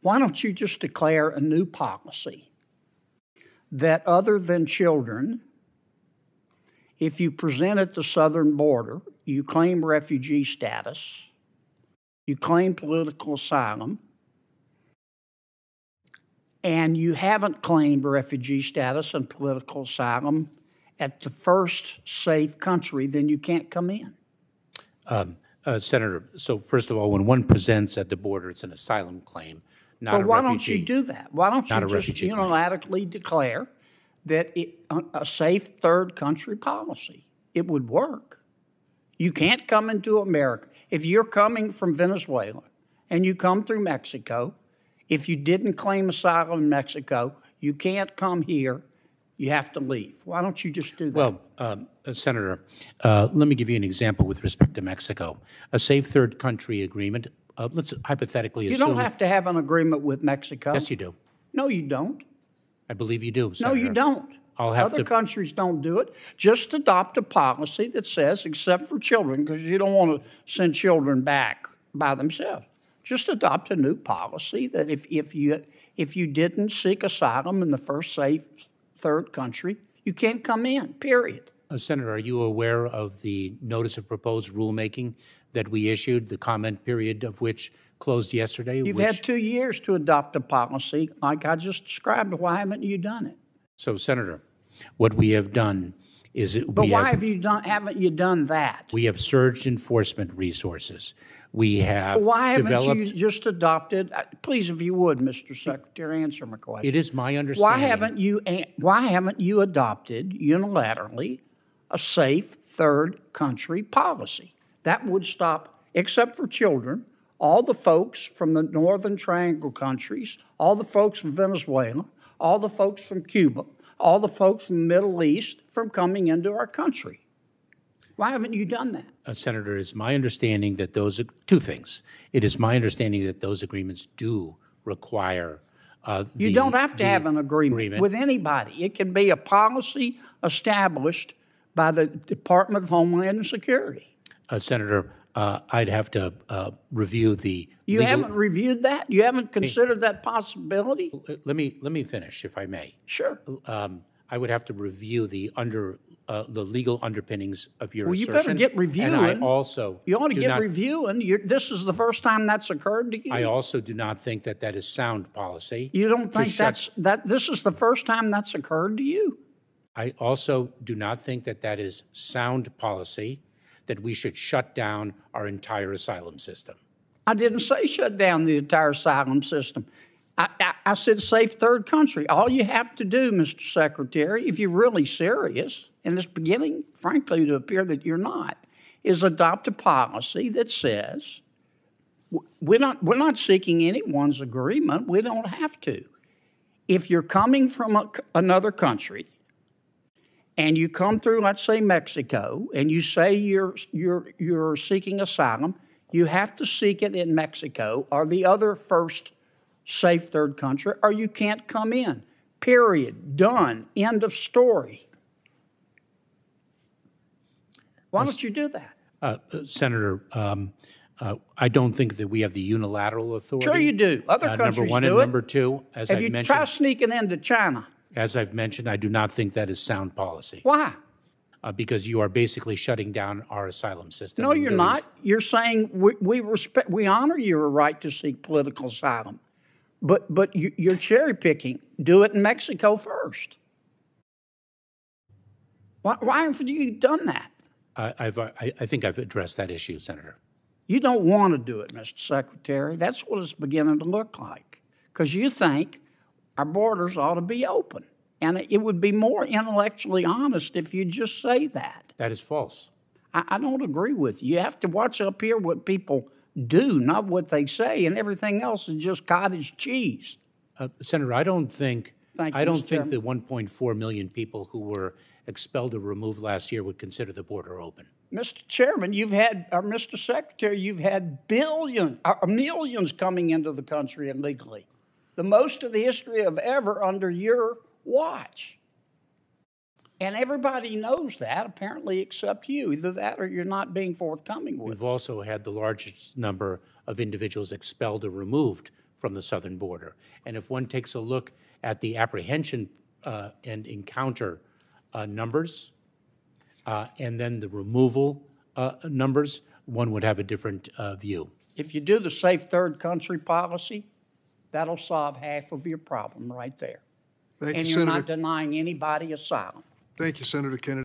Why don't you just declare a new policy that other than children, if you present at the southern border, you claim refugee status, you claim political asylum, and you haven't claimed refugee status and political asylum at the first safe country, then you can't come in. Um, uh, Senator, so first of all, when one presents at the border, it's an asylum claim, not a But why refugee. don't you do that? Why don't Not you a just refugee claim. unilaterally declare that it, a, a safe third country policy? It would work. You can't come into America. If you're coming from Venezuela and you come through Mexico, if you didn't claim asylum in Mexico, you can't come here. You have to leave. Why don't you just do that? Well, um, uh, Senator, uh, let me give you an example with respect to Mexico. A safe third country agreement, uh, let's hypothetically you assume. don't have to have an agreement with Mexico. Yes, you do. No, you don't. I believe you do, No, you don't. I'll have Other to- countries don't do it. Just adopt a policy that says, except for children, because you don't want to send children back by themselves. Just adopt a new policy that if, if you if you didn't seek asylum in the first safe third country, you can't come in. Period. Uh, Senator, are you aware of the notice of proposed rulemaking that we issued, the comment period of which closed yesterday? You've which- had two years to adopt a policy like I just described. Why haven't you done it? So, Senator, what we have done is it- But we why have, have you done? Haven't you done that? we have surged enforcement resources. We have Why haven't developed. you just adopted? uh, Please, if you would, Mr. Secretary, answer my question. it is my understanding. Why haven't you? Why haven't you adopted unilaterally a safe third country policy that would stop, except for children, all the folks from the Northern Triangle countries, all the folks from Venezuela, all the folks from Cuba, all the folks from the Middle East from coming into our country? Why haven't you done that? uh, Senator, it is my understanding that those, two things. It is my understanding that those agreements do require uh, You the- don't have to have an agreement, agreement. with anybody. It can be a policy established by the Department of Homeland Security. Uh, Senator, uh, I'd have to uh, review the. You legal- haven't reviewed that? You haven't considered that possibility? Let me, let me finish, if I may. Sure. Um, I would have to review the under, uh, the legal underpinnings of your Well, you better get And I also. You ought to get not- reviewing. You're, this is the first time that's occurred to you. I also do not think that that is sound policy. you don't think shut- that's that? This is the first time that's occurred to you. I also do not think that that is sound policy, that we should shut down our entire asylum system. I didn't say shut down the entire asylum system. I, I, I said safe third country. All you have to do, Mr. Secretary, if you're really serious, and it's beginning, frankly, to appear that you're not, is adopt a policy that says we're not, we're not seeking anyone's agreement. We don't have to. If you're coming from a another country and you come through, let's say Mexico, and you say you're, you're, you're seeking asylum, you have to seek it in Mexico or the other first safe third country, or you can't come in. Period. Done. End of story. Why don't you do that? Uh, uh, Senator, um, uh, I don't think that we have the unilateral authority. Sure, you do. Other Uh, countries Number one do and it. number two, as you mentioned, tried sneaking into China? As I've mentioned, I do not think that is sound policy Why? uh, because you are basically shutting down our asylum system. No, you're not. You're saying we, we respect, we honor your right to seek political asylum, but but you, you're cherry picking. Do it in Mexico first. Why, why haven't you done that? I, I've, I, I think I've addressed that issue, Senator. You don't want to do it, Mr. Secretary. That's what it's beginning to look like. Because you think our borders ought to be open. And it would be more intellectually honest if you just say that. That is false. I, I don't agree with you. You have to watch up here what people do, not what they say, and everything else is just cottage cheese. Uh, Senator, I don't think Thank you, I don't Mr. think the 1.4 million people who were expelled or removed last year would consider the border open. Mr. Chairman, you've had, or Mr. Secretary, you've had billions, or millions coming into the country illegally. The most of the history of ever under your watch. And everybody knows that, apparently, except you. Either that or you're not being forthcoming with. We've also had the largest number of individuals expelled or removed from the southern border. And if one takes a look at the apprehension uh, and encounter uh, numbers, uh, and then the removal uh, numbers, one would have a different uh, view. If you do the safe third country policy, that'll solve half of your problem right there. Thank And you're not denying anybody asylum. Thank you, Senator Kennedy.